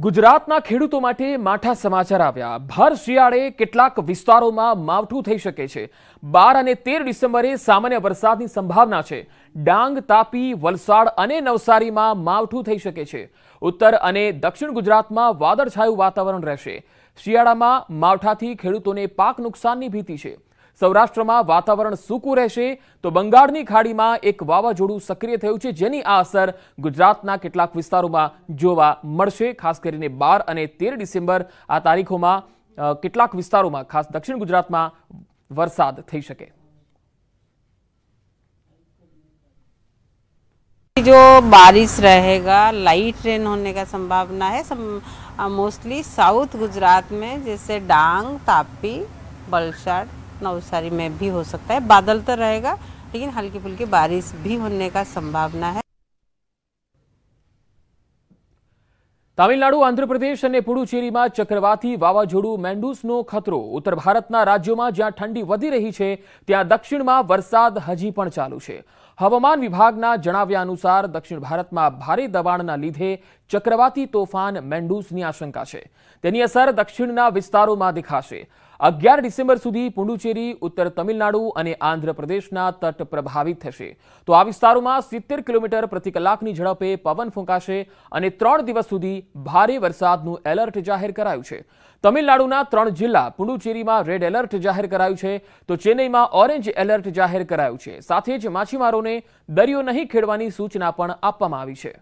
ગુજરાતના ખેડૂતો માટે માઠા સમાચાર આવ્યા. ભર શિયાળે કેટલાક વિસ્તારોમાં માવઠું થઈ શકે છે. બાર અને તેર ડિસેમ્બરે સામાન્ય વરસાદની સંભાવના છે. ડાંગ, તાપી, વલસાડ અને નવસારીમાં માવઠું થઈ શકે છે. ઉત્તર અને દક્ષિણ ગુજરાતમાં વાદળછાયું વાતાવરણ રહેશે. શિયાળામાં માવઠાથી ખેડૂતોને પાક નુકસાનની ભીતિ છે. સૌરાષ્ટ્રમાં વાતાવરણ સૂકું રહેશે તો બંગાળની ખાડીમાં એક વાવાઝોડું સક્રિય થયું છે જેની આ અસર ગુજરાતના કેટલાક વિસ્તારોમાં જોવા મળશે ખાસ કરીને બાર અને તેર ડિસેમ્બર આ તારીખોમાં અ, કેટલાક વિસ્તારોમાં ખાસ દક્ષિણ ગુજરાતમાં વરસાદ થઈ શકે जो बारिश रहेगा लाइट रेन होने का संभावना है मोस्टली साउथ गुजरात में जैसे डांग तापी वलसाड नवसारी में भी हो सकता है बादल तो रहेगा लेकिन हल्की फुल्की बारिश भी होने का संभावना है તામિલનાડુ આંધ્રપ્રદેશ અને પુડુચેરીમાં ચક્રવાતી વાવાઝોડું મેન્ડુસનો ખતરો ઉત્તર ભારતના રાજ્યોમાં જ્યાં ઠંડી વધી રહી છે ત્યાં દક્ષિણમાં વરસાદ હજી પણ ચાલુ છે હવામાન વિભાગના જણાવ્યા અનુસાર દક્ષિણ ભારતમાં ભારે દબાણના લીધે ચક્રવાતી તોફાન મેન્ડુસની આશંકા છે તેની અસર દક્ષિણના વિસ્તારોમાં દેખાશે અગિયાર ડિસેમ્બર સુધી પુડુચેરી, ઉત્તર તમિલનાડુ અને આંધ્રપ્રદેશના તટ પ્રભાવિત થશે. તો આ વિસ્તારોમાં સિત્તેર કિલોમીટર પ્રતિ કલાકની ઝડપે પવન ફૂંકાશે અને ત્રણ દિવસ સુધી ભારે વરસાદનું એલર્ટ જાહેર કરાયું છે. તમિલનાડુના ત્રણ જિલ્લા પુડુચેરીમાં રેડ એલર્ટ જાહેર કરાયું છે, તો ચેન્નઈમાં ઓરેન્જ એલર્ટ જાહેર કરાયું છે. સાથે જ માછીમારોને દરિયો નહીં ખેડવાની સૂચના પણ આપવામાં આવી છે.